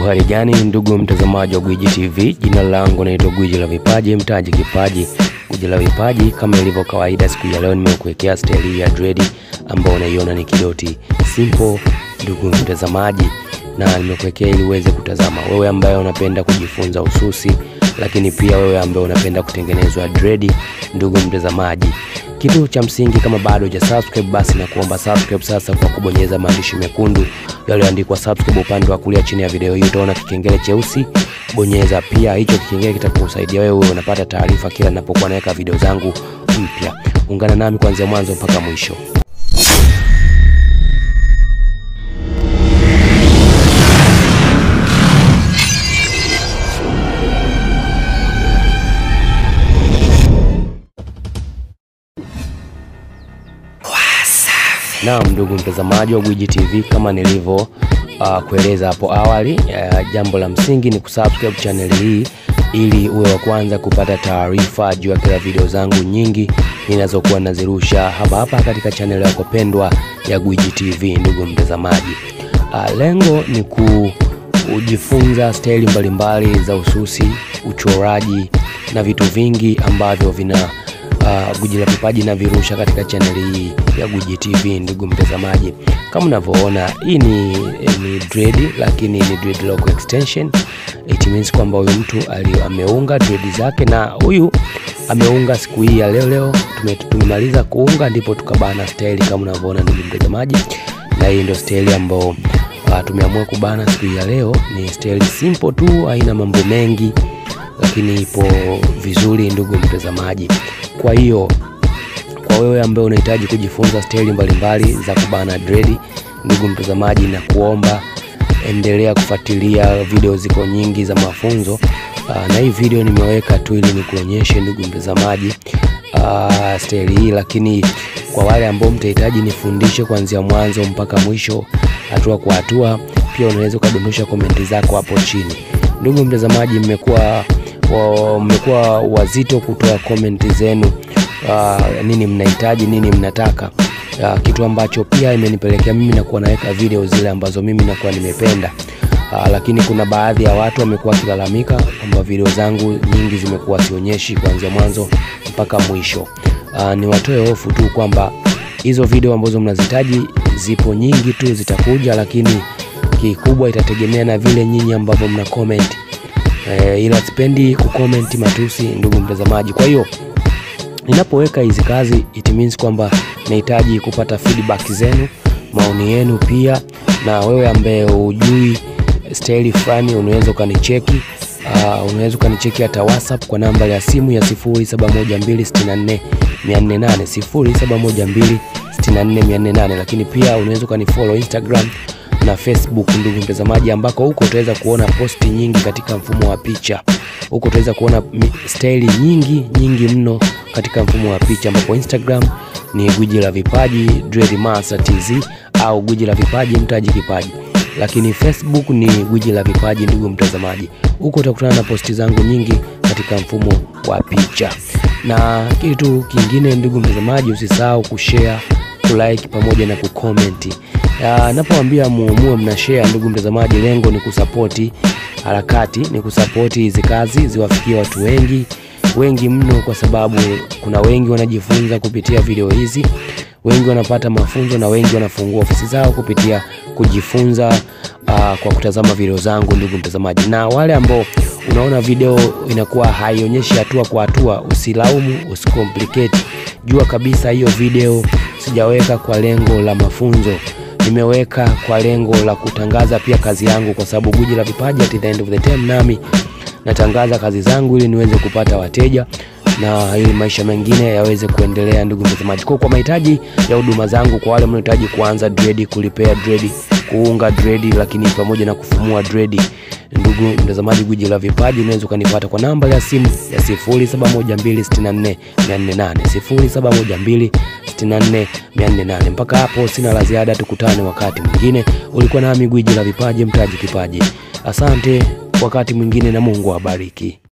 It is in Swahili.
Uhali gani ndugu mtazamaji wa Gwiji TV, jina langu naitwa Gwiji la Vipaji, mtaji kipaji. Gwiji la Vipaji, kama ilivyo kawaida, siku ya leo nimekuwekea staili ya dread ambayo unaiona ni kidoti simple, ndugu mtazamaji, na nimekuwekea ili uweze kutazama, wewe ambaye unapenda kujifunza ususi, lakini pia wewe ambaye unapenda kutengenezwa dread, ndugu mtazamaji kitu cha msingi kama bado huja subscribe basi na kuomba subscribe sasa kwa kubonyeza maandishi mekundu yaliyoandikwa subscribe upande wa kulia chini ya video hii. Utaona kikengele cheusi bonyeza pia. Hicho kikengele kitakusaidia wewe unapata taarifa kila ninapokuwa naweka video zangu mpya. Ungana nami kuanzia mwanzo mpaka mwisho Naam, ndugu mtazamaji wa Gwiji TV, kama nilivyo uh, kueleza hapo awali uh, jambo la msingi ni kusubscribe channel hii ili uwe wa kwanza kupata taarifa juu ya kila video zangu nyingi ninazokuwa nazirusha hapa hapa katika channel yako pendwa ya Gwiji TV. Ndugu mtazamaji, uh, lengo ni kujifunza staili mbalimbali za ususi, uchoraji na vitu vingi ambavyo vina uh, guji la Vipaji na virusha katika chaneli hii ya Guji TV. Ndugu mtazamaji, kama unavyoona hii ni, ni dread lakini ni dreadlock extension. It means kwamba huyu mtu ali ameunga dread zake, na huyu ameunga siku hii ya leo leo, tumemaliza kuunga ndipo tukabana staili kama unavyoona ndugu mtazamaji, na hii ndio staili ambayo uh, tumeamua kubana siku ya leo. Ni staili simple tu, haina mambo mengi lakini ipo vizuri ndugu mtazamaji. Kwa hiyo kwa wewe ambaye unahitaji kujifunza staili mbalimbali za kubana dread, ndugu mtazamaji, na kuomba endelea kufuatilia video, ziko nyingi za mafunzo. Aa, na hii video nimeweka tu ili nikuonyeshe ndugu mtazamaji staili hii, lakini kwa wale ambao mtahitaji nifundishe kuanzia mwanzo mpaka mwisho, hatua kwa hatua, pia unaweza ukadondosha komenti zako hapo chini. Ndugu mtazamaji, mmekuwa mmekuwa wazito kutoa komenti zenu. Uh, nini mnahitaji, nini mnataka, uh, kitu ambacho pia imenipelekea mimi nakuwa naweka video zile ambazo mimi nakuwa nimependa. Uh, lakini kuna baadhi ya watu wamekuwa wakilalamika kwamba video zangu nyingi zimekuwa sionyeshi kuanzia mwanzo mpaka mwisho. Uh, ni watoe hofu tu kwamba hizo video ambazo mnazihitaji zipo nyingi tu, zitakuja, lakini kikubwa itategemea na vile nyinyi ambavyo mna comment. E, ila sipendi kucomment matusi ndugu mtazamaji. Kwa hiyo ninapoweka hizi kazi it means kwamba nahitaji kupata feedback zenu, maoni yenu pia, na wewe ambaye hujui staili fulani unaweza ukanicheki. Uh, unaweza ukanicheki hata WhatsApp kwa namba ya simu ya 0712644408 0712644408, lakini pia unaweza ukanifollow Instagram na Facebook ndugu mtazamaji, ambako huko utaweza kuona posti nyingi katika mfumo wa picha. Huko utaweza kuona staili nyingi nyingi mno katika mfumo wa picha, ambapo Instagram ni guji la Vipaji Dread Master TZ au guji la Vipaji mtaji kipaji, lakini Facebook ni Gwiji la Vipaji ndugu mtazamaji. Huko utakutana na posti zangu nyingi katika mfumo wa picha. Na kitu kingine ndugu mtazamaji, usisahau kushare, kulike pamoja na kukomenti. Napoambia muamue mna share, ndugu mtazamaji, lengo ni kusapoti harakati, ni kusapoti hizi kazi ziwafikie watu wengi wengi mno, kwa sababu kuna wengi wanajifunza kupitia video hizi, wengi wanapata mafunzo na wengi wanafungua ofisi zao kupitia kujifunza uh, kwa kutazama video zangu, ndugu mtazamaji. Na wale ambao unaona video inakuwa haionyeshi hatua kwa hatua, usilaumu, usikomplicate. Jua kabisa hiyo video sijaweka kwa lengo la mafunzo nimeweka kwa lengo la kutangaza pia kazi yangu, kwa sababu guji la Vipaji at the end of the time, nami natangaza kazi zangu ili niweze kupata wateja na ili maisha mengine yaweze kuendelea, ndugu mtazamaji. Kwa kwa mahitaji ya huduma zangu, kwa wale mnahitaji kuanza dread, kulipea dread, kuunga dread, lakini pamoja na kufumua dread, ndugu mtazamaji, guji la Vipaji unaweza ukanipata kwa namba ya simu ya 0712644408 0712644408. Mpaka hapo sina la ziada, tukutane wakati mwingine. Ulikuwa nami Gwiji la Vipaji mtaji kipaji. Asante, wakati mwingine na Mungu awabariki.